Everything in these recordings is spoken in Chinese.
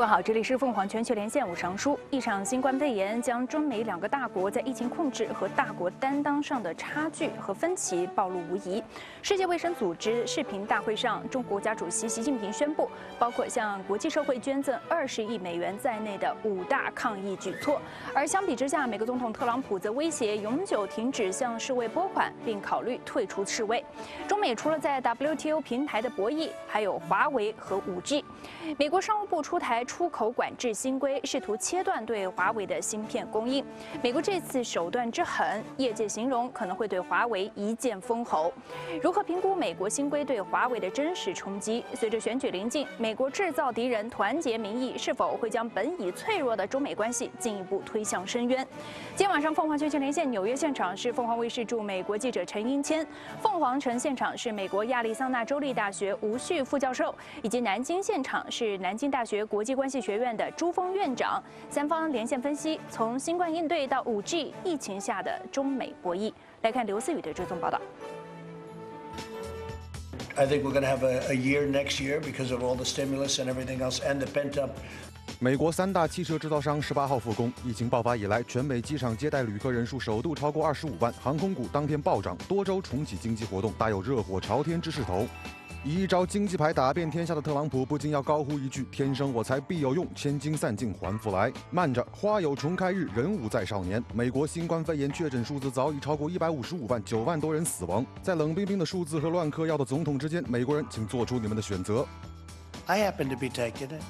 各位好，这里是凤凰全球连线，我是书。一场新冠肺炎将中美两个大国在疫情控制和大国担当上的差距和分歧暴露无遗。世界卫生组织视频大会上，中国国家主席习近平宣布，包括向国际社会捐赠二十亿美元在内的五大抗疫举措。而相比之下，美国总统特朗普则威胁永久停止向世卫拨款，并考虑退出世卫。中美除了在 WTO 平台的博弈，还有华为和 5G。美国商务部出台。出口管制新规，试图切断对华为的芯片供应。美国这次手段之狠，业界形容可能会对华为一剑封喉。如何评估美国新规对华为的真实冲击？随着选举临近，美国制造敌人，团结民意，是否会将本已脆弱的中美关系进一步推向深渊？今天晚上凤凰全球连线纽约现场是凤凰卫视驻美国记者陈英谦，凤凰城现场是美国亚利桑那州立大学吴旭副教授，以及南京现场是南京大学国际。关系学院的朱峰院长，三方连线分析，从新冠应对到五 G 疫情下的中美博弈，来看刘思雨的追踪报道。I think we're going to have a, a year next year because of all the stimulus and everything else and the pent up. 美国三大汽车制造商十八号复工。疫情爆发以来，全美机场接待旅客人数首度超过二十五万，航空股当天暴涨，多州重启经济活动，大有热火朝天之势头。以一招经济牌打遍天下的特朗普，不禁要高呼一句：“天生我材必有用，千金散尽还复来。”慢着，花有重开日，人无再少年。美国新冠肺炎确诊数字早已超过一百五十五万，九万多人死亡。在冷冰冰的数字和乱嗑药的总统之间，美国人，请做出你们的选择。I happen to be taking it.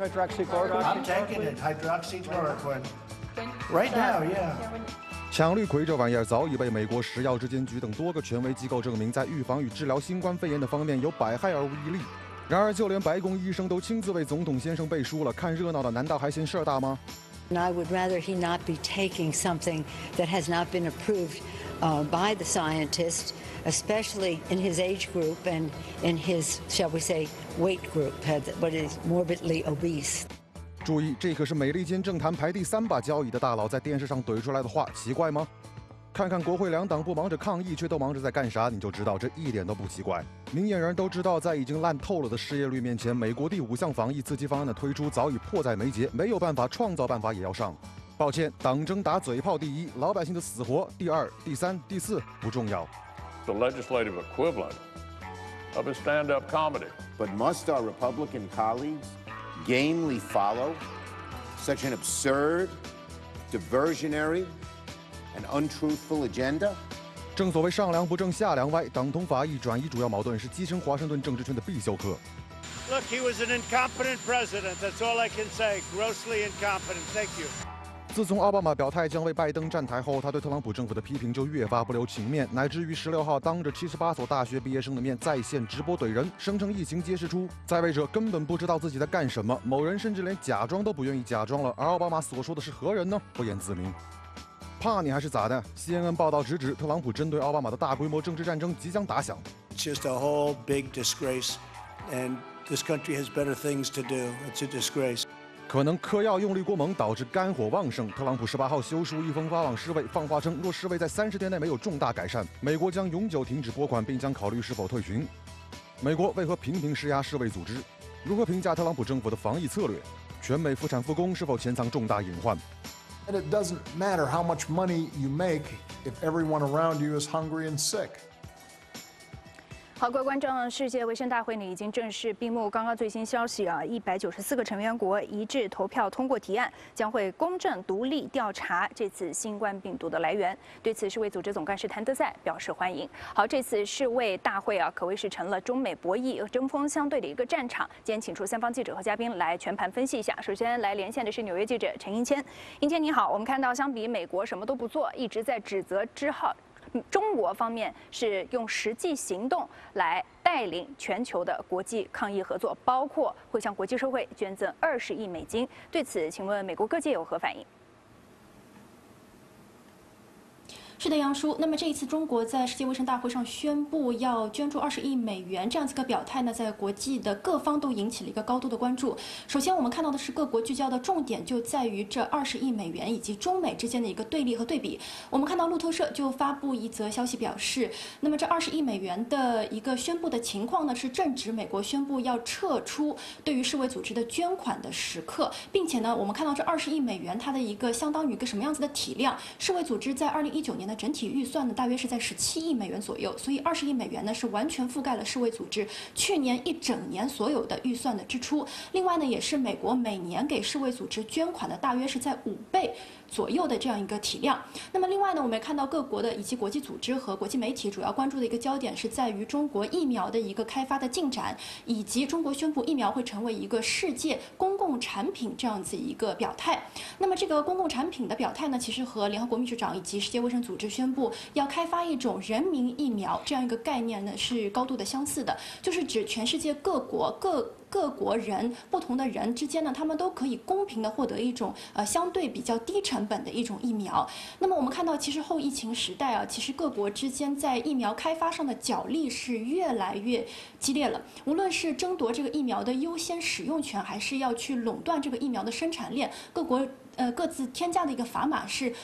Hydroxychloroquine. I'm taking it. Hydroxychloroquine. Right now, yeah. 羟氯喹这玩意儿早已被美国食药执监局等多个权威机构证明，在预防与治疗新冠肺炎的方面有百害而无一利。然而，就连白宫医生都亲自为总统先生背书了，看热闹的难道还嫌事儿大吗？I would rather he not be taking something that has not been approved by the scientists, especially in his age group and in his, shall we say, weight group, but is morbidly obese. 注意，这可是美利坚政坛排第三把交椅的大佬在电视上怼出来的话，奇怪吗？看看国会两党不忙着抗议，却都忙着在干啥，你就知道这一点都不奇怪。明眼人都知道，在已经烂透了的失业率面前，美国第五项防疫刺激方案的推出早已迫在眉睫，没有办法，创造办法也要上。抱歉，党争打嘴炮第一，老百姓的死活第二、第三、第四不重要。The legislative equivalent of a stand-up comedy, but must our Republican colleagues? gamely follow such an absurd, diversionary, and untruthful agenda? 正所谓上梁不正下梁歪，党同法异转移主要矛盾是跻身华盛顿政治圈的必修课。Look, he was an incompetent president. That's all I can say. Grossly incompetent. Thank you. 自从奥巴马表态将为拜登站台后，他对特朗普政府的批评就越发不留情面，乃至于十六号当着七十八所大学毕业生的面在线直播怼人，声称疫情揭示出在位者根本不知道自己在干什么，某人甚至连假装都不愿意假装了。而奥巴马所说的是何人呢？不言自明。怕你还是咋的？CNN 报道直指特朗普针对奥巴马的大规模政治战争即将打响。Just a whole big disgrace, and this country has better things to do. It's a disgrace. 可能嗑药用力过猛，导致肝火旺盛。特朗普十八号修书一封发往世卫，放话称，若世卫在三十天内没有重大改善，美国将永久停止拨款，并将考虑是否退群。美国为何频频施压世卫组织？如何评价特朗普政府的防疫策略？全美复产复工是否潜藏重大隐患？And it doesn't matter how much money you make if everyone around you is hungry and sick. 好，各位观众，世界卫生大会呢已经正式闭幕。刚刚最新消息啊，一百九十四个成员国一致投票通过提案，将会公正独立调查这次新冠病毒的来源。对此，世卫组织总干事谭德赛表示欢迎。好，这次世卫大会啊，可谓是成了中美博弈针锋相对的一个战场。今天请出三方记者和嘉宾来全盘分析一下。首先来连线的是纽约记者陈英谦，英谦你好。我们看到，相比美国什么都不做，一直在指责之后。中国方面是用实际行动来带领全球的国际抗疫合作，包括会向国际社会捐赠二十亿美金。对此，请问美国各界有何反应？是的，杨叔。那么这一次中国在世界卫生大会上宣布要捐助二十亿美元这样子一个表态呢，在国际的各方都引起了一个高度的关注。首先，我们看到的是各国聚焦的重点就在于这二十亿美元以及中美之间的一个对立和对比。我们看到路透社就发布一则消息表示，那么这二十亿美元的一个宣布的情况呢，是正值美国宣布要撤出对于世卫组织的捐款的时刻，并且呢，我们看到这二十亿美元它的一个相当于一个什么样子的体量？世卫组织在二零一九年的整体预算呢，大约是在十七亿美元左右，所以二十亿美元呢是完全覆盖了世卫组织去年一整年所有的预算的支出。另外呢，也是美国每年给世卫组织捐款的大约是在五倍。左右的这样一个体量。那么另外呢，我们也看到各国的以及国际组织和国际媒体主要关注的一个焦点是在于中国疫苗的一个开发的进展，以及中国宣布疫苗会成为一个世界公共产品这样子一个表态。那么这个公共产品的表态呢，其实和联合国秘书长以及世界卫生组织宣布要开发一种人民疫苗这样一个概念呢，是高度的相似的，就是指全世界各国各。各国人不同的人之间呢，他们都可以公平的获得一种呃相对比较低成本的一种疫苗。那么我们看到，其实后疫情时代啊，其实各国之间在疫苗开发上的角力是越来越激烈了。无论是争夺这个疫苗的优先使用权，还是要去垄断这个疫苗的生产链，各国呃各自添加的一个砝码是。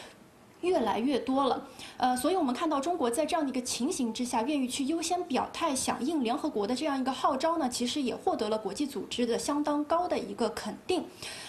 越来越多了，呃，所以我们看到中国在这样的一个情形之下，愿意去优先表态响应联合国的这样一个号召呢，其实也获得了国际组织的相当高的一个肯定。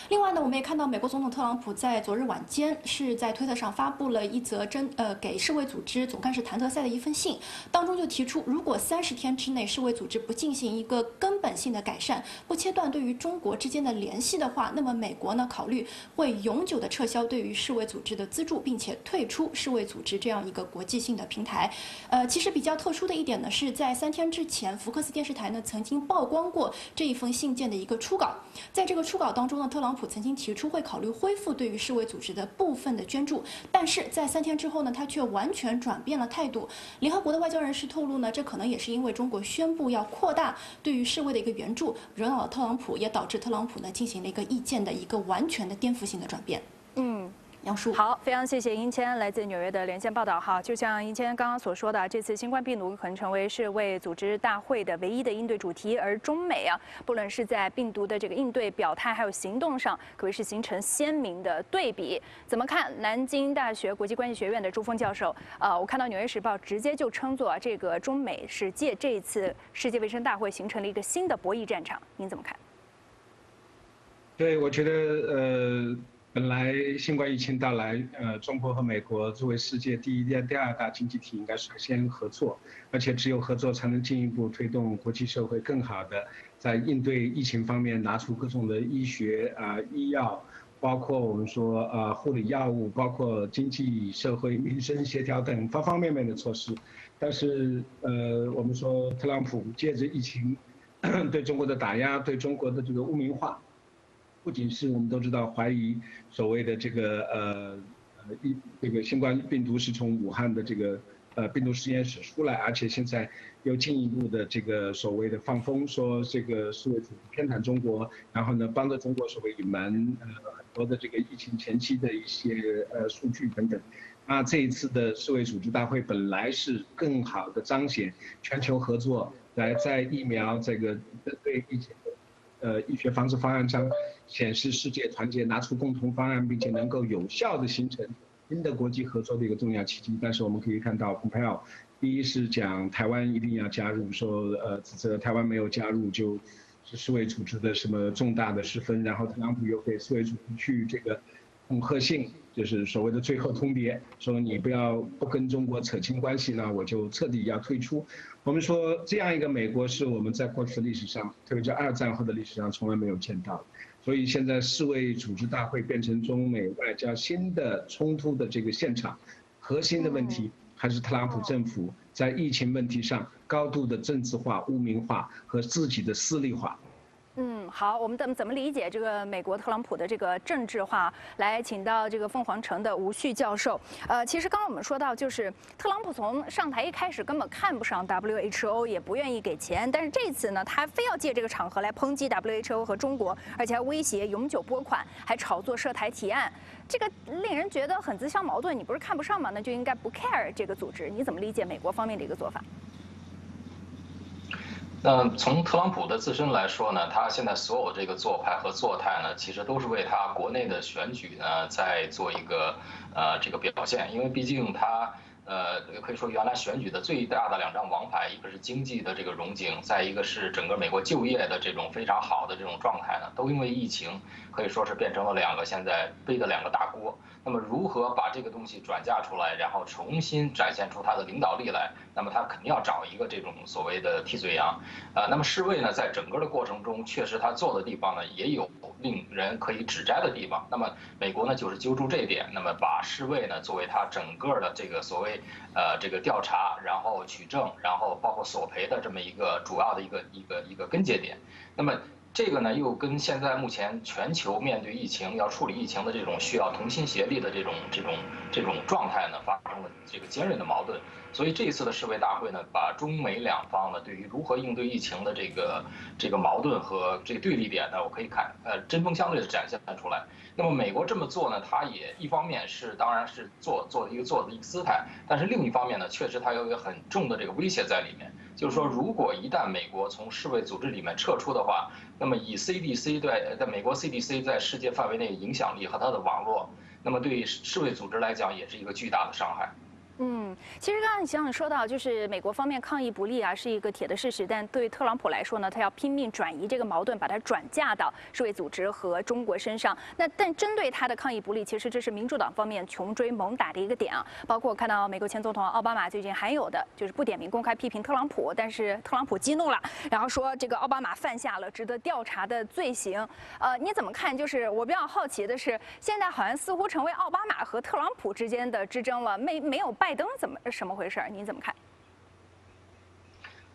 另外呢，我们也看到美国总统特朗普在昨日晚间是在推特上发布了一则针呃给世卫组织总干事谭德赛的一封信，当中就提出，如果三十天之内世卫组织不进行一个根本性的改善，不切断对于中国之间的联系的话，那么美国呢考虑会永久的撤销对于世卫组织的资助，并且退出世卫组织这样一个国际性的平台。呃，其实比较特殊的一点呢，是在三天之前，福克斯电视台呢曾经曝光过这一封信件的一个初稿，在这个初稿当中呢，特朗普。普曾经提出会考虑恢复对于世卫组织的部分的捐助，但是在三天之后呢，他却完全转变了态度。联合国的外交人士透露呢，这可能也是因为中国宣布要扩大对于世卫的一个援助，惹恼了特朗普，也导致特朗普呢进行了一个意见的一个完全的颠覆性的转变。嗯。杨叔，好，非常谢谢殷谦来自纽约的连线报道。哈，就像殷谦刚刚所说的，这次新冠病毒可能成为世卫组织大会的唯一的应对主题，而中美啊，不论是在病毒的这个应对表态，还有行动上，可谓是形成鲜明的对比。怎么看？南京大学国际关系学院的朱峰教授，呃，我看到《纽约时报》直接就称作这个中美是借这一次世界卫生大会形成了一个新的博弈战场。您怎么看？对，我觉得呃。本来新冠疫情到来，呃，中国和美国作为世界第一、第二大经济体，应该率先合作，而且只有合作才能进一步推动国际社会更好的在应对疫情方面拿出各种的医学啊、医药，包括我们说啊护理药物，包括经济社会民生协调等方方面面的措施。但是呃，我们说特朗普借着疫情 对中国的打压，对中国的这个污名化。不仅是我们都知道怀疑所谓的这个呃呃一这个新冠病毒是从武汉的这个呃病毒实验室出来，而且现在又进一步的这个所谓的放风，说这个世卫组织偏袒中国，然后呢帮着中国所谓隐瞒呃很多的这个疫情前期的一些呃数据等等。那这一次的世卫组织大会本来是更好的彰显全球合作，来在疫苗这个针对疫情。呃，医学防治方案上显示世界团结，拿出共同方案，并且能够有效的形成新的国际合作的一个重要契机。但是我们可以看到，Pompeo 第一是讲台湾一定要加入，说呃指责台湾没有加入就是世卫组织的什么重大的失分，然后特朗普又给世卫组织去这个恐吓信。就是所谓的最后通牒，说你不要不跟中国扯清关系呢，我就彻底要退出。我们说这样一个美国是我们在过去的历史上，特别是二战后的历史上从来没有见到。所以现在世卫组织大会变成中美外交新的冲突的这个现场，核心的问题还是特朗普政府在疫情问题上高度的政治化、污名化和自己的私利化。好，我们怎么怎么理解这个美国特朗普的这个政治化？来，请到这个凤凰城的吴旭教授。呃，其实刚刚我们说到，就是特朗普从上台一开始根本看不上 WHO，也不愿意给钱，但是这次呢，他非要借这个场合来抨击 WHO 和中国，而且还威胁永久拨款，还炒作涉台提案，这个令人觉得很自相矛盾。你不是看不上吗？那就应该不 care 这个组织。你怎么理解美国方面的一个做法？那从特朗普的自身来说呢，他现在所有这个做派和做态呢，其实都是为他国内的选举呢在做一个呃这个表现，因为毕竟他呃可以说原来选举的最大的两张王牌，一个是经济的这个荣景，再一个是整个美国就业的这种非常好的这种状态呢，都因为疫情可以说是变成了两个现在背的两个大锅。那么如何把这个东西转嫁出来，然后重新展现出他的领导力来？那么他肯定要找一个这种所谓的替罪羊，呃，那么世卫呢，在整个的过程中，确实他做的地方呢，也有令人可以指摘的地方。那么美国呢，就是揪住这一点，那么把世卫呢作为他整个的这个所谓呃这个调查，然后取证，然后包括索赔的这么一个主要的一个一个一个根结点。那么。这个呢，又跟现在目前全球面对疫情要处理疫情的这种需要同心协力的这种这种这种状态呢，发生了这个尖锐的矛盾。所以这一次的世卫大会呢，把中美两方呢对于如何应对疫情的这个这个矛盾和这个对立点呢，我可以看呃针锋相对的展现出来。那么美国这么做呢，它也一方面是当然是做做一个做的一个姿态，但是另一方面呢，确实它有一个很重的这个威胁在里面。就是说，如果一旦美国从世卫组织里面撤出的话，那么以 CDC 在在美国 CDC 在世界范围内影响力和它的网络，那么对世卫组织来讲也是一个巨大的伤害。嗯，其实刚刚你想想说到，就是美国方面抗议不力啊，是一个铁的事实。但对特朗普来说呢，他要拼命转移这个矛盾，把它转嫁到世卫组织和中国身上。那但针对他的抗议不力，其实这是民主党方面穷追猛打的一个点啊。包括看到美国前总统奥巴马最近还有的就是不点名公开批评特朗普，但是特朗普激怒了，然后说这个奥巴马犯下了值得调查的罪行。呃，你怎么看？就是我比较好奇的是，现在好像似乎成为奥巴马和特朗普之间的之争了，没没有办。拜登怎么什么回事儿？您怎么看？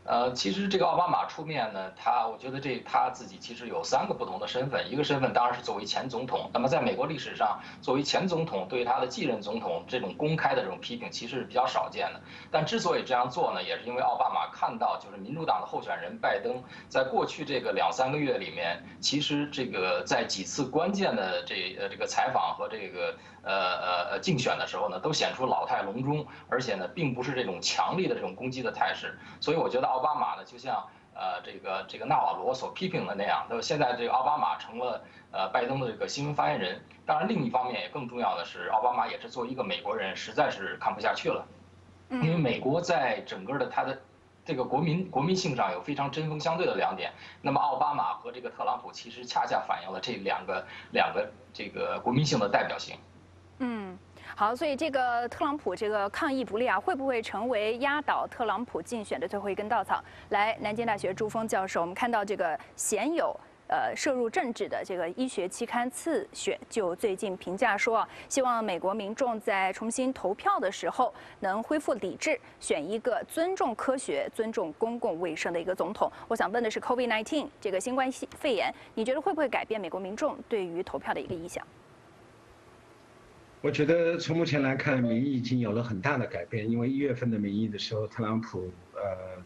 呃，其实这个奥巴马出面呢，他我觉得这他自己其实有三个不同的身份，一个身份当然是作为前总统。那么在美国历史上，作为前总统对他的继任总统这种公开的这种批评，其实是比较少见的。但之所以这样做呢，也是因为奥巴马看到就是民主党的候选人拜登在过去这个两三个月里面，其实这个在几次关键的这呃这个采访和这个呃呃竞选的时候呢，都显出老态龙钟，而且呢，并不是这种强力的这种攻击的态势。所以我觉得。奥巴马呢，就像呃这个这个纳瓦罗所批评的那样，那么现在这个奥巴马成了呃拜登的这个新闻发言人。当然，另一方面也更重要的是，奥巴马也是作为一个美国人，实在是看不下去了，因为美国在整个的他的这个国民国民性上有非常针锋相对的两点。那么奥巴马和这个特朗普其实恰恰反映了这两个两个这个国民性的代表性。嗯。好，所以这个特朗普这个抗议不力啊，会不会成为压倒特朗普竞选的最后一根稻草？来，南京大学朱峰教授，我们看到这个鲜有呃涉入政治的这个医学期刊《次选》就最近评价说，希望美国民众在重新投票的时候能恢复理智，选一个尊重科学、尊重公共卫生的一个总统。我想问的是，COVID-19 这个新冠肺炎，你觉得会不会改变美国民众对于投票的一个意向？我觉得从目前来看，民意已经有了很大的改变。因为一月份的民意的时候，特朗普呃，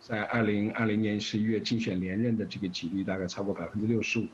在二零二零年十一月竞选连任的这个几率大概超过百分之六十五，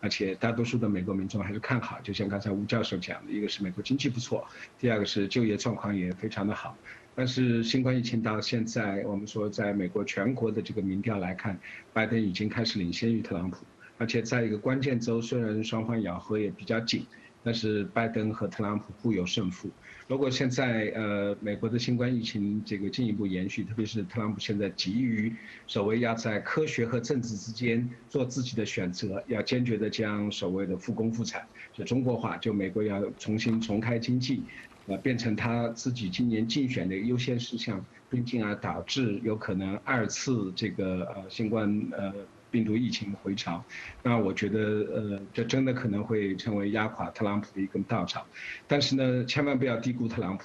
而且大多数的美国民众还是看好。就像刚才吴教授讲的，一个是美国经济不错，第二个是就业状况也非常的好。但是新冠疫情到现在，我们说在美国全国的这个民调来看，拜登已经开始领先于特朗普，而且在一个关键州，虽然双方咬合也比较紧。但是拜登和特朗普互有胜负。如果现在呃美国的新冠疫情这个进一步延续，特别是特朗普现在急于所谓要在科学和政治之间做自己的选择，要坚决的将所谓的复工复产，就中国化，就美国要重新重开经济，呃变成他自己今年竞选的优先事项，并进而导致有可能二次这个呃新冠呃。病毒疫情回潮，那我觉得，呃，这真的可能会成为压垮特朗普的一根稻草。但是呢，千万不要低估特朗普，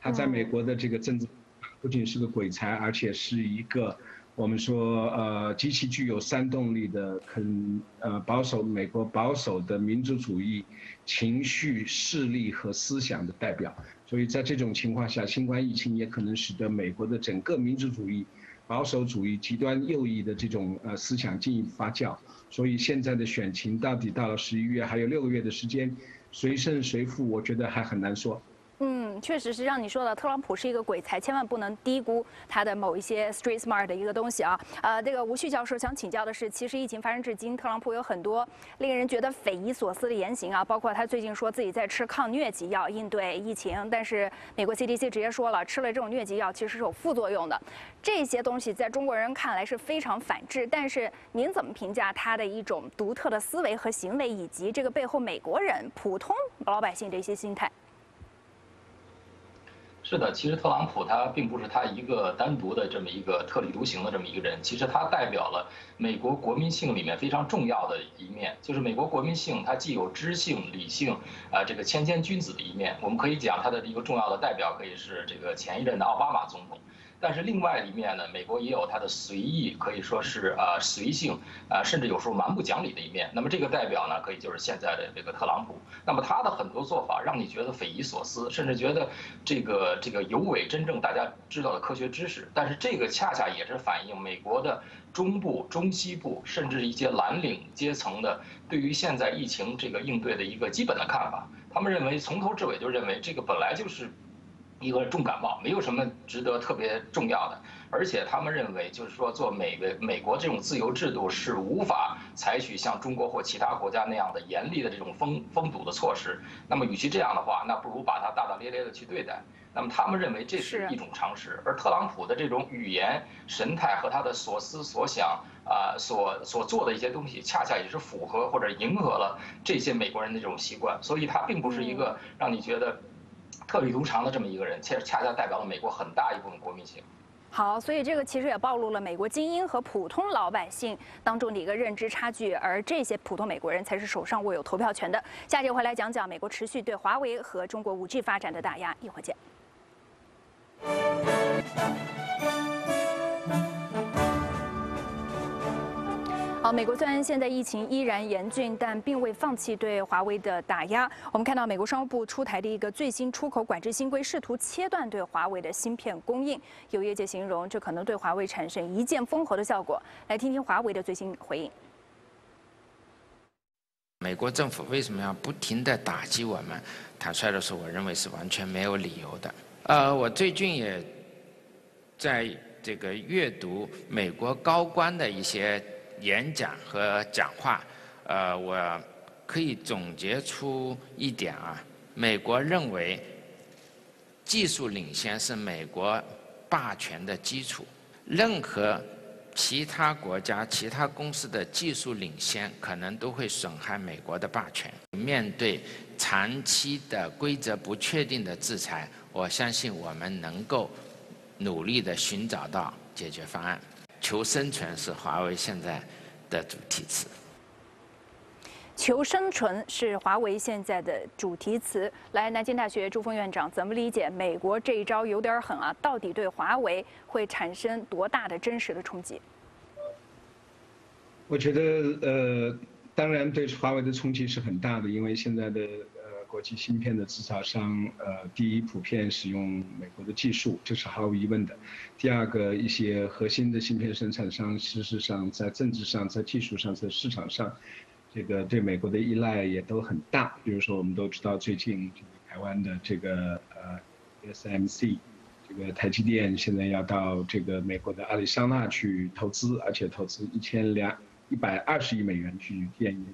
他在美国的这个政治不仅是个鬼才，而且是一个我们说呃极其具有煽动力的肯呃保守美国保守的民族主义情绪势力和思想的代表。所以在这种情况下，新冠疫情也可能使得美国的整个民族主义、保守主义、极端右翼的这种呃思想进一步发酵。所以现在的选情到底到了十一月还有六个月的时间，谁胜谁负，我觉得还很难说。确实是让你说的，特朗普是一个鬼才，千万不能低估他的某一些 street smart 的一个东西啊。呃，这个吴旭教授想请教的是，其实疫情发生至今，特朗普有很多令人觉得匪夷所思的言行啊，包括他最近说自己在吃抗疟疾药应对疫情，但是美国 CDC 直接说了，吃了这种疟疾药其实是有副作用的。这些东西在中国人看来是非常反智，但是您怎么评价他的一种独特的思维和行为，以及这个背后美国人普通老百姓的一些心态？是的，其实特朗普他并不是他一个单独的这么一个特立独行的这么一个人，其实他代表了美国国民性里面非常重要的一面，就是美国国民性，它既有知性、理性，啊，这个谦谦君子的一面。我们可以讲他的一个重要的代表可以是这个前一任的奥巴马总统。但是另外一面呢，美国也有它的随意，可以说是呃随性，啊甚至有时候蛮不讲理的一面。那么这个代表呢，可以就是现在的这个特朗普。那么他的很多做法让你觉得匪夷所思，甚至觉得这个这个有违真正大家知道的科学知识。但是这个恰恰也是反映美国的中部、中西部，甚至一些蓝领阶层的对于现在疫情这个应对的一个基本的看法。他们认为从头至尾就认为这个本来就是。一个重感冒，没有什么值得特别重要的，而且他们认为，就是说做美国美国这种自由制度是无法采取像中国或其他国家那样的严厉的这种封封堵的措施。那么，与其这样的话，那不如把它大大咧咧的去对待。那么，他们认为这是一种常识。而特朗普的这种语言神态和他的所思所想啊，所所做的一些东西，恰恰也是符合或者迎合了这些美国人的这种习惯。所以，他并不是一个让你觉得。特立独长的这么一个人，恰恰恰代表了美国很大一部分国民性。好，所以这个其实也暴露了美国精英和普通老百姓当中的一个认知差距，而这些普通美国人才是手上握有投票权的。下节回来讲讲美国持续对华为和中国五 G 发展的打压，一会儿见。好，美国虽然现在疫情依然严峻，但并未放弃对华为的打压。我们看到美国商务部出台的一个最新出口管制新规，试图切断对华为的芯片供应。有业界形容，这可能对华为产生一剑封喉的效果。来听听华为的最新回应。美国政府为什么要不停地打击我们？坦率地说，我认为是完全没有理由的。呃，我最近也在这个阅读美国高官的一些。演讲和讲话，呃，我可以总结出一点啊，美国认为技术领先是美国霸权的基础，任何其他国家、其他公司的技术领先，可能都会损害美国的霸权。面对长期的规则不确定的制裁，我相信我们能够努力的寻找到解决方案。求生存是华为现在的主题词。求生存是华为现在的主题词。来，南京大学朱峰院长怎么理解美国这一招有点狠啊？到底对华为会产生多大的真实的冲击？我觉得，呃，当然对华为的冲击是很大的，因为现在的。国际芯片的制造商，呃，第一普遍使用美国的技术，这是毫无疑问的。第二个，一些核心的芯片生产商，事实上在政治上、在技术上、在市场上，这个对美国的依赖也都很大。比如说，我们都知道最近台湾的这个呃 SMC，这个台积电现在要到这个美国的阿里桑那去投资，而且投资一千两一百二十亿美元去建一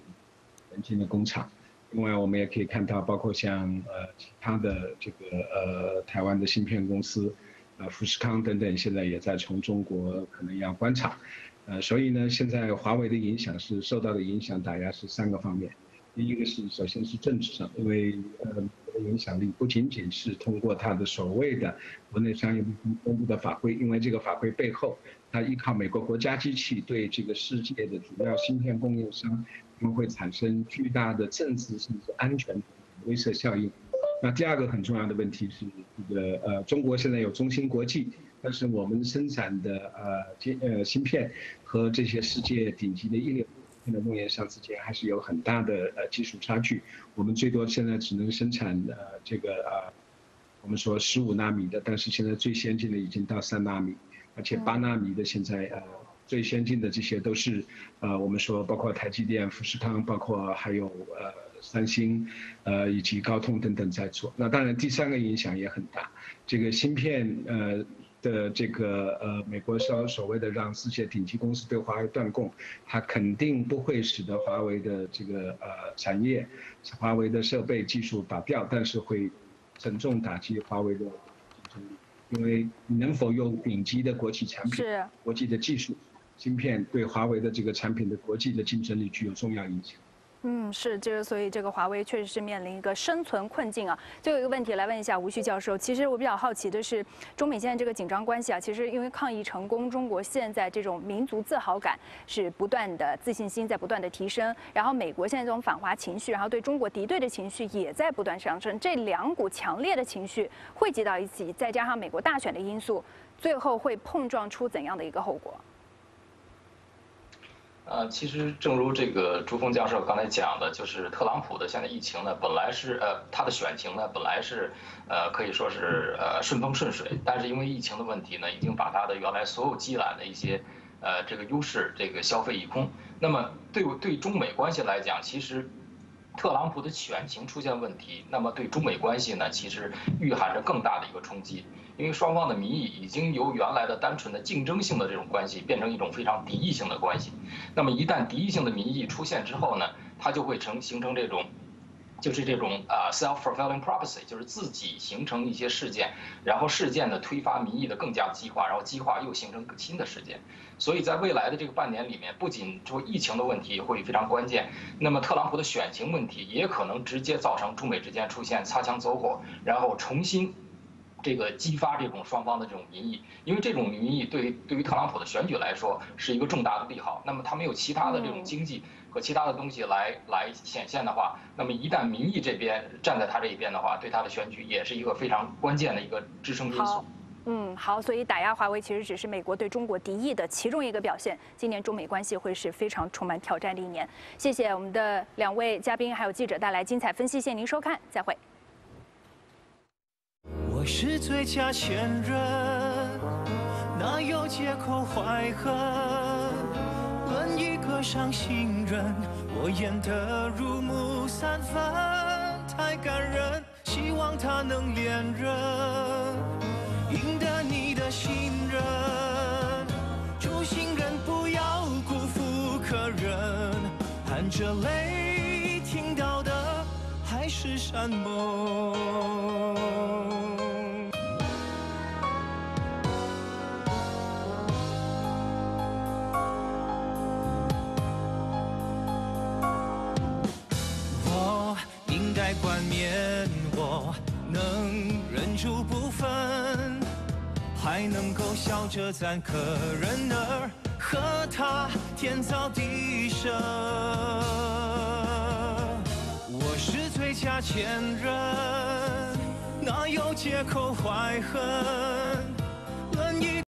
全新的工厂。另外，我们也可以看到，包括像呃其他的这个呃台湾的芯片公司，呃富士康等等，现在也在从中国可能要观察，呃，所以呢，现在华为的影响是受到的影响打压是三个方面。第一个是首先是政治上，因为呃影响力不仅仅是通过它的所谓的国内商业部公布的法规，因为这个法规背后，它依靠美国国家机器对这个世界的主要芯片供应商。他们会产生巨大的政治甚至安全威慑效应。那第二个很重要的问题是，这个呃，中国现在有中芯国际，但是我们生产的呃晶呃芯片和这些世界顶级的一流芯的供应商之间还是有很大的呃技术差距。我们最多现在只能生产呃这个呃我们说十五纳米的，但是现在最先进的已经到三纳米，而且八纳米的现在呃最先进的这些都是呃我们说包括台积电、富士康，包括还有呃三星，呃以及高通等等在做。那当然第三个影响也很大，这个芯片呃。的这个呃，美国所所谓的让世界顶级公司对华为断供，它肯定不会使得华为的这个呃产业、华为的设备技术打掉，但是会沉重打击华为的因为你能否用顶级的国际产品、国际的技术芯片，对华为的这个产品的国际的竞争力具有重要影响。嗯，是，就是所以这个华为确实是面临一个生存困境啊。最后一个问题来问一下吴旭教授，其实我比较好奇的是，中美现在这个紧张关系啊，其实因为抗疫成功，中国现在这种民族自豪感是不断的自信心在不断的提升，然后美国现在这种反华情绪，然后对中国敌对的情绪也在不断上升，这两股强烈的情绪汇集到一起，再加上美国大选的因素，最后会碰撞出怎样的一个后果？呃，其实正如这个朱峰教授刚才讲的，就是特朗普的现在疫情呢，本来是呃他的选情呢，本来是呃可以说是呃顺风顺水，但是因为疫情的问题呢，已经把他的原来所有积攒的一些呃这个优势这个消费一空。那么对对中美关系来讲，其实特朗普的选情出现问题，那么对中美关系呢，其实蕴含着更大的一个冲击。因为双方的民意已经由原来的单纯的竞争性的这种关系，变成一种非常敌意性的关系。那么一旦敌意性的民意出现之后呢，它就会成形成这种，就是这种啊 self-fulfilling prophecy，就是自己形成一些事件，然后事件的推发民意的更加激化，然后激化又形成新的事件。所以在未来的这个半年里面，不仅说疫情的问题会非常关键，那么特朗普的选情问题也可能直接造成中美之间出现擦枪走火，然后重新。这个激发这种双方的这种民意，因为这种民意对于对于特朗普的选举来说是一个重大的利好。那么他没有其他的这种经济和其他的东西来来显现的话，那么一旦民意这边站在他这一边的话，对他的选举也是一个非常关键的一个支撑因素。嗯，好，所以打压华为其实只是美国对中国敌意的其中一个表现。今年中美关系会是非常充满挑战的一年。谢谢我们的两位嘉宾还有记者带来精彩分析，谢谢您收看，再会。是最佳前任，哪有借口怀恨？论一个伤心人，我演得入木三分，太感人，希望他能连任，赢得你的信任。初心人不要辜负客人，含着泪听到的海誓山盟。赞可人儿和他天造地设。我是最佳前任，哪有借口怀恨？